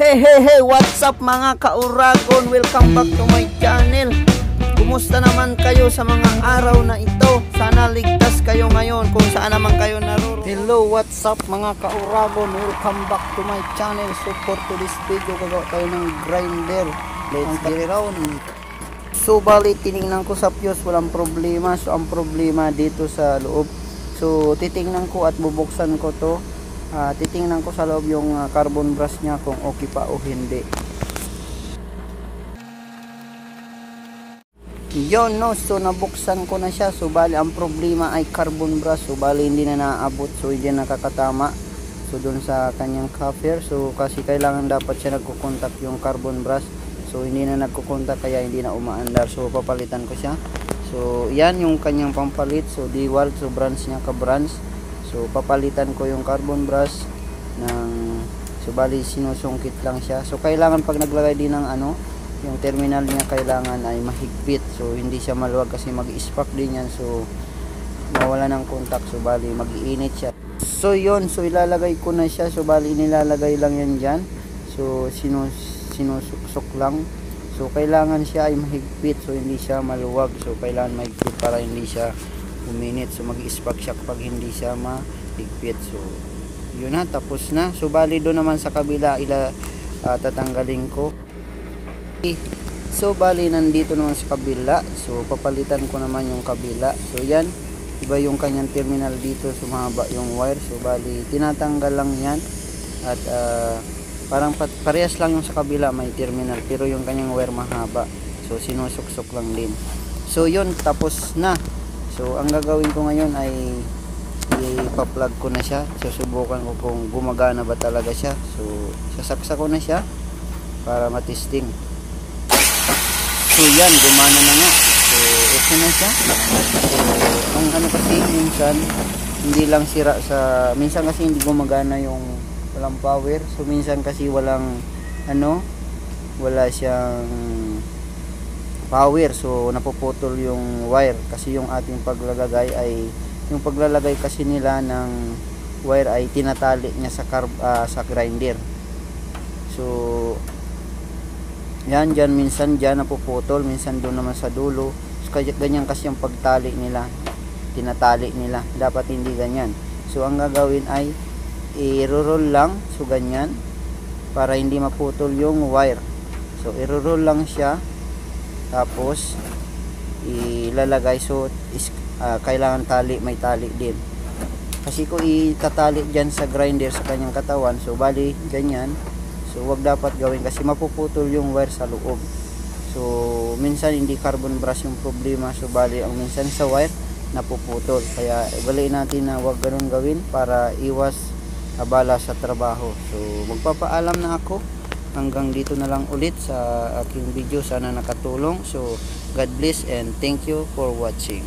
Hey, hey, hey! What's up mga kauragon? Welcome back to my channel. Kumusta naman kayo sa mga araw na ito? Sana ligtas kayo ngayon kung saan naman kayo naroon. Hello, what's up mga kauragon? Welcome back to my channel. So for today's video, gagawa tayo ng grinder. Let's get it on. So bali, tinignan ko sa fuse, walang problema. So ang problema dito sa loob. So titingnan ko at bubuksan ko to Ah, titingnan ko sa loob yung ah, carbon brush niya kung okay pa o hindi. Yun no, so nabuksan ko na siya. So bali ang problema ay carbon brush. So bali hindi na naabot. So hindi nakakatama. So doon sa kanyang cover. So kasi kailangan dapat siya nagkukontak yung carbon brush. So hindi na nagkukontak kaya hindi na umaandar. So papalitan ko siya. So yan yung kanyang pampalit. So diwal. So branch niya ka branch. So papalitan ko yung carbon brush ng so bali sinusungkit lang siya. So kailangan pag naglagay din ng ano, yung terminal niya kailangan ay mahigpit. So hindi siya maluwag kasi mag-spark din yan. So mawala ng contact. So bali mag-iinit siya. So yon so ilalagay ko na siya. So bali nilalagay lang yan diyan. So sinus sinusuksok lang. So kailangan siya ay mahigpit. So hindi siya maluwag. So kailangan mahigpit para hindi siya uminit so mag-spark siya kapag hindi siya mahigpit so yun na tapos na. So bali doon naman sa kabila ila uh, tatanggalin ko. So bali nandito naman sa kabila. So papalitan ko naman yung kabila. So yan. Iba yung kanyang terminal dito. Sumaba yung wire. So bali tinatanggal lang yan. At uh, parang parehas lang yung sa kabila may terminal. Pero yung kanyang wire mahaba. So sinusuksok lang din. So yun. Tapos na So, ang gagawin ko ngayon ay ipa-plug ko na siya. Susubukan ko kung gumagana ba talaga siya. So, sasaksa ko na siya para matisting. So, yan, gumana na nga. So, ito na siya. So, ang ano kasi, minsan, hindi lang sira sa, minsan kasi hindi gumagana yung walang power. So, minsan kasi walang, ano, wala siyang power. So napuputol yung wire. Kasi yung ating paglalagay ay yung paglalagay kasi nila ng wire ay tinatali niya sa carb, uh, sa grinder. So yan dyan minsan dyan napuputol minsan doon naman sa dulo. So, ganyan kasi yung pagtali nila. Tinatali nila. Dapat hindi ganyan. So ang gagawin ay i-roll lang. So ganyan. Para hindi maputol yung wire. So i-roll lang siya tapos ilalagay so is, uh, kailangan tali may tali din. Kasi kung itatali dyan sa grinder sa kanyang katawan so bali ganyan. So wag dapat gawin kasi mapuputol yung wire sa loob. So minsan hindi carbon brush yung problema. So bali ang minsan sa wire napuputol. Kaya baliin natin na wag ganun gawin para iwas abala sa trabaho. So magpapaalam na ako hanggang dito na lang ulit sa aking video. Sana nakatulong. So God bless and thank you for watching